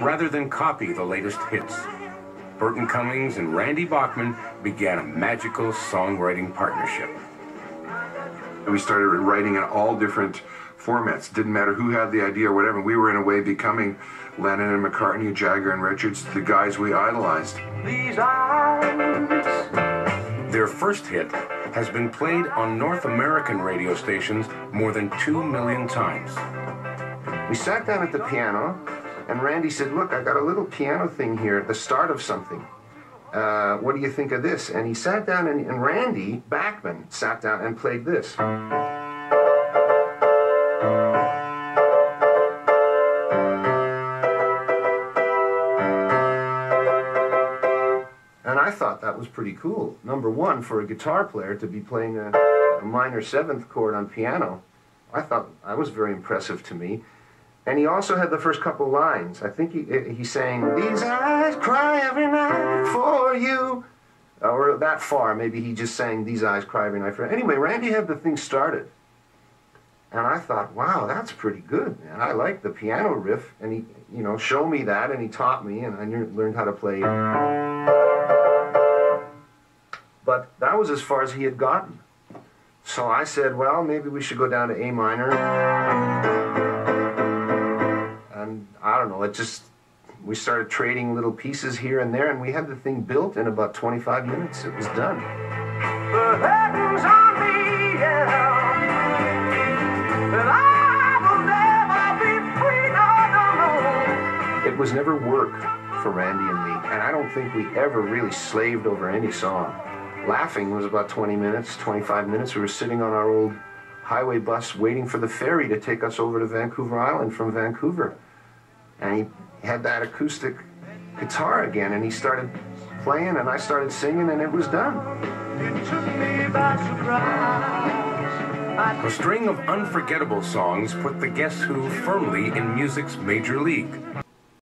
rather than copy the latest hits. Burton Cummings and Randy Bachman began a magical songwriting partnership. We started writing in all different formats. Didn't matter who had the idea or whatever. We were in a way becoming Lennon and McCartney, Jagger and Richards, the guys we idolized. Their first hit has been played on North American radio stations more than two million times. We sat down at the piano, and Randy said, Look, I got a little piano thing here at the start of something. Uh, what do you think of this? And he sat down, and, and Randy Bachman sat down and played this. And I thought that was pretty cool. Number one, for a guitar player to be playing a, a minor seventh chord on piano, I thought that was very impressive to me. And he also had the first couple lines. I think he, he sang, These eyes cry every night for you. Or that far, maybe he just sang, These eyes cry every night for you. Anyway, Randy had the thing started. And I thought, wow, that's pretty good, man. I like the piano riff. And he, you know, showed me that and he taught me and I learned how to play. But that was as far as he had gotten. So I said, well, maybe we should go down to A minor. I don't know, it just, we started trading little pieces here and there, and we had the thing built in about 25 minutes. It was done. It was never work for Randy and me, and I don't think we ever really slaved over any song. Laughing was about 20 minutes, 25 minutes. We were sitting on our old highway bus waiting for the ferry to take us over to Vancouver Island from Vancouver. And he had that acoustic guitar again, and he started playing, and I started singing, and it was done. A string of unforgettable songs put the Guess Who firmly in music's major league.